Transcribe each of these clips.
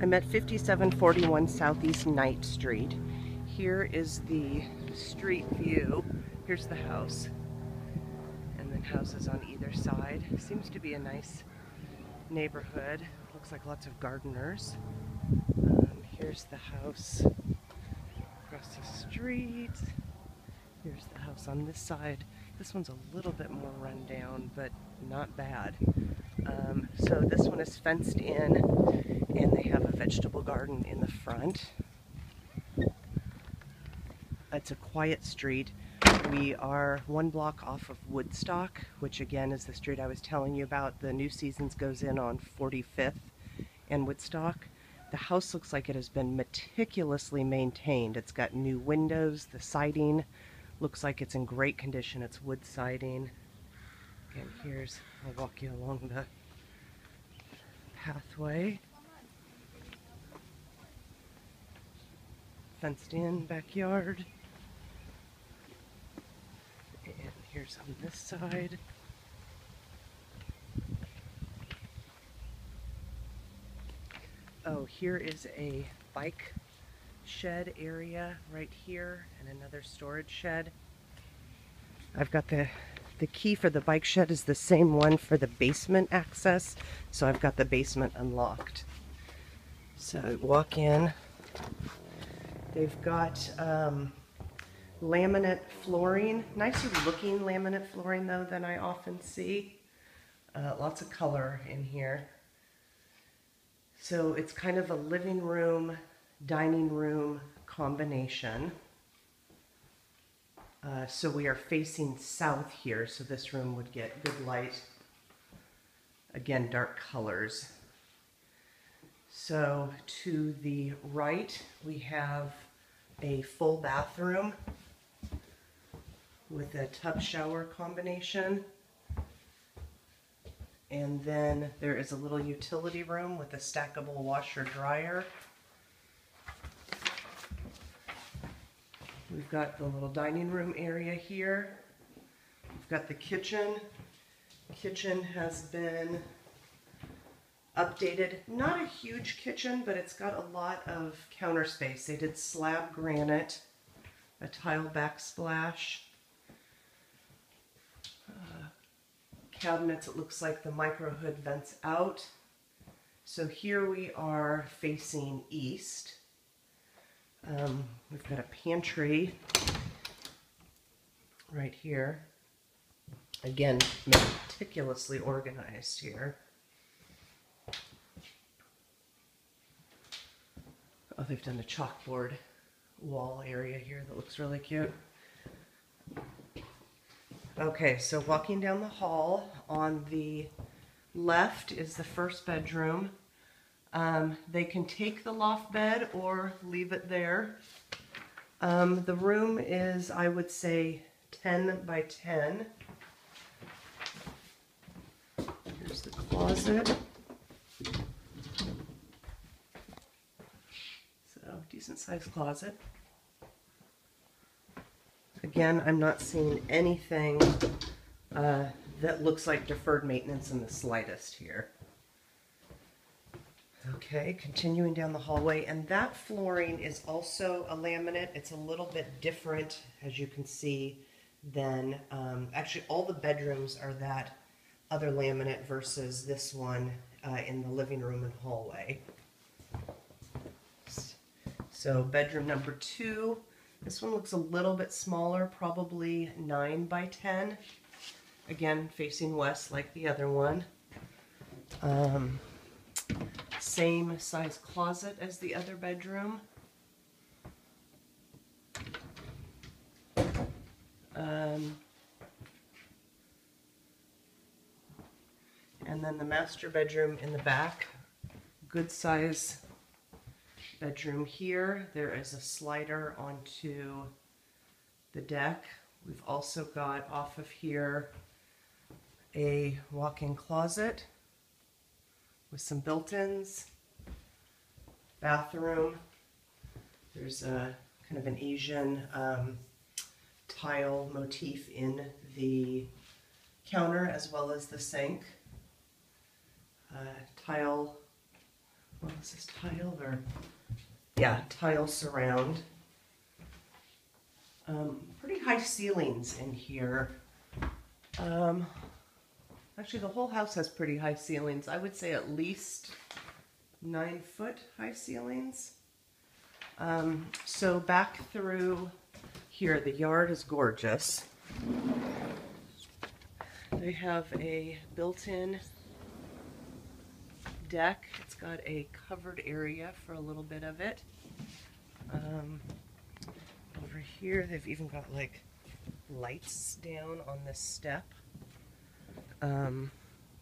I'm at 5741 Southeast Knight Street. Here is the street view. Here's the house. And then houses on either side. Seems to be a nice neighborhood. Looks like lots of gardeners. Um, here's the house across the street. Here's the house on this side. This one's a little bit more run down, but not bad. Um, so this one is fenced in and they have a vegetable garden in the front. It's a quiet street. We are one block off of Woodstock, which again is the street I was telling you about. The New Seasons goes in on 45th and Woodstock. The house looks like it has been meticulously maintained. It's got new windows, the siding looks like it's in great condition. It's wood siding. Again, here's, I'll walk you along the pathway. Fenced in backyard. And here's on this side. Oh, here is a bike shed area right here and another storage shed. I've got the the key for the bike shed is the same one for the basement access, so I've got the basement unlocked. So walk in. They've got um, laminate flooring, nicer looking laminate flooring though than I often see. Uh, lots of color in here. So it's kind of a living room, dining room combination. Uh, so we are facing south here, so this room would get good light. Again, dark colors. So to the right, we have a full bathroom with a tub shower combination. And then there is a little utility room with a stackable washer dryer. We've got the little dining room area here. We've got the kitchen. Kitchen has been updated. Not a huge kitchen, but it's got a lot of counter space. They did slab granite, a tile backsplash. Uh, cabinets, it looks like the micro hood vents out. So here we are facing east. Um, we've got a pantry right here. Again, meticulously organized here. Oh, they've done a chalkboard wall area here that looks really cute. Okay, so walking down the hall, on the left is the first bedroom. Um, they can take the loft bed or leave it there. Um, the room is, I would say, 10 by 10. Here's the closet. So, decent sized closet. Again, I'm not seeing anything uh, that looks like deferred maintenance in the slightest here. Okay, continuing down the hallway, and that flooring is also a laminate. It's a little bit different, as you can see, than, um, actually all the bedrooms are that other laminate versus this one uh, in the living room and hallway. So bedroom number two, this one looks a little bit smaller, probably 9 by 10. Again, facing west like the other one. Um, same size closet as the other bedroom. Um, and then the master bedroom in the back, good size bedroom here. There is a slider onto the deck. We've also got off of here a walk-in closet with some built-ins, bathroom. There's a kind of an Asian um, tile motif in the counter as well as the sink. Uh, tile well, this is tile or? Yeah, tile surround. Um, pretty high ceilings in here. Um, actually, the whole house has pretty high ceilings. I would say at least nine foot high ceilings. Um, so back through here, the yard is gorgeous. They have a built-in deck. It's got a covered area for a little bit of it. Um, over here, they've even got like lights down on this step. Um,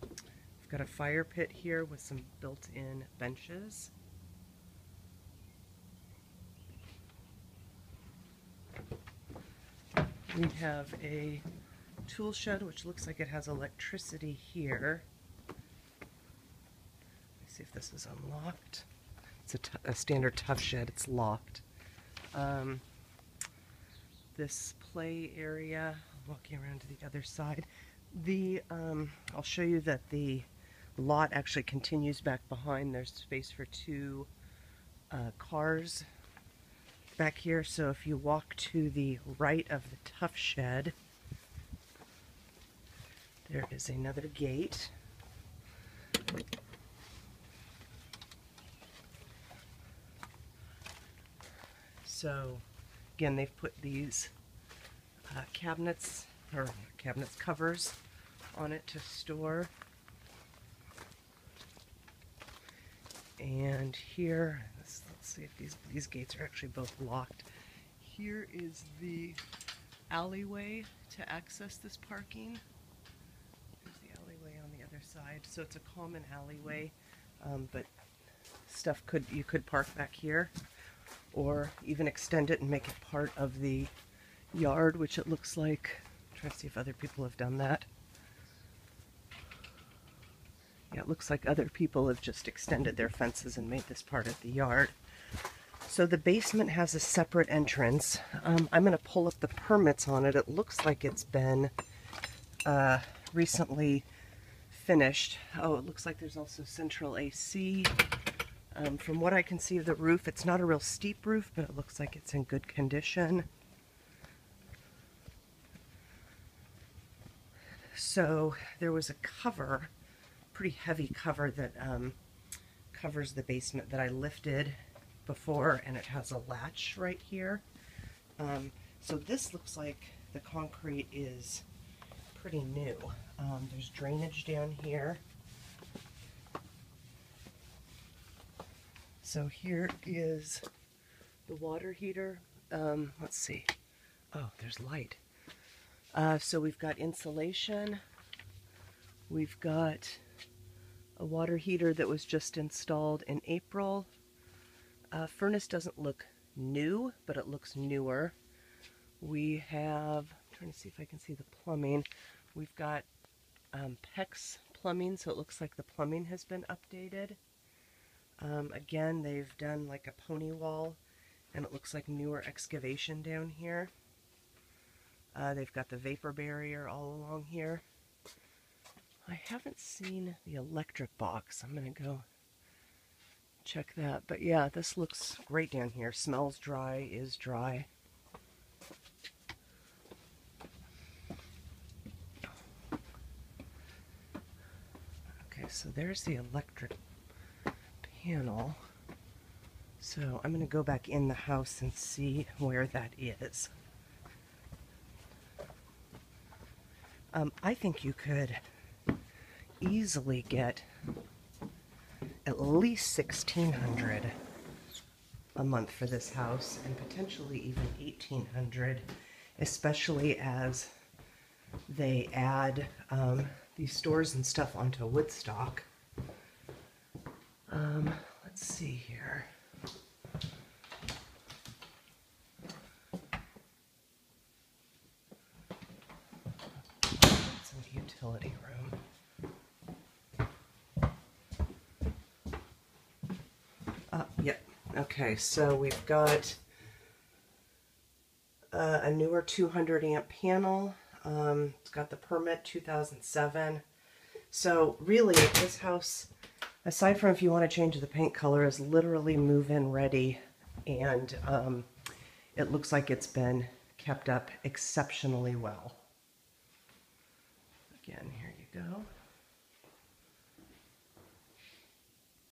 we've got a fire pit here with some built-in benches. We have a tool shed, which looks like it has electricity here. See if this is unlocked. It's a, a standard Tuff Shed. It's locked. Um, this play area, walking around to the other side. The um, I'll show you that the lot actually continues back behind. There's space for two uh, cars back here. So if you walk to the right of the Tuff Shed, there is another gate. So again, they've put these uh, cabinets or cabinets covers on it to store. And here, let's, let's see if these these gates are actually both locked. Here is the alleyway to access this parking. There's the alleyway on the other side. So it's a common alleyway, um, but stuff could you could park back here, or even extend it and make it part of the yard, which it looks like. I'm to see if other people have done that. Yeah, it looks like other people have just extended their fences and made this part of the yard. So the basement has a separate entrance. Um, I'm going to pull up the permits on it. It looks like it's been uh, recently finished. Oh, it looks like there's also central AC. Um, from what I can see of the roof, it's not a real steep roof, but it looks like it's in good condition. So there was a cover, pretty heavy cover that um, covers the basement that I lifted before, and it has a latch right here. Um, so this looks like the concrete is pretty new. Um, there's drainage down here. So here is the water heater. Um, let's see. Oh, there's light. Uh, so we've got insulation. We've got a water heater that was just installed in April. Uh, furnace doesn't look new, but it looks newer. We have, I'm trying to see if I can see the plumbing. We've got um, PEX plumbing, so it looks like the plumbing has been updated. Um, again, they've done like a pony wall, and it looks like newer excavation down here. Uh, they've got the vapor barrier all along here. I haven't seen the electric box. I'm going to go check that. But yeah, this looks great down here. Smells dry, is dry. Okay, so there's the electric panel. So I'm going to go back in the house and see where that is. Um, I think you could easily get at least 1600 a month for this house and potentially even 1800 especially as they add um, these stores and stuff onto Woodstock. Um, let's see here. It's utility room. Uh, yep. Okay, so we've got uh, a newer 200 amp panel. Um, it's got the permit 2007. So really, this house aside from if you want to change the paint color, is literally move-in ready, and um, it looks like it's been kept up exceptionally well. Again, here you go.